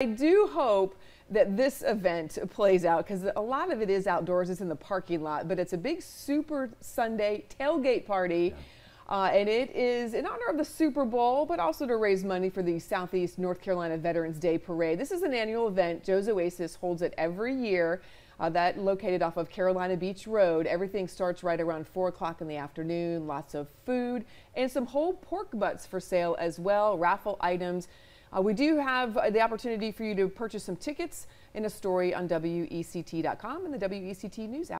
I do hope that this event plays out because a lot of it is outdoors. It's in the parking lot, but it's a big Super Sunday tailgate party. Yeah. Uh, and it is in honor of the Super Bowl, but also to raise money for the Southeast North Carolina Veterans Day Parade. This is an annual event. Joe's Oasis holds it every year. Uh, that located off of Carolina Beach Road. Everything starts right around 4 o'clock in the afternoon. Lots of food and some whole pork butts for sale as well. Raffle items. Uh, we do have uh, the opportunity for you to purchase some tickets in a story on WECT.com and the WECT News app.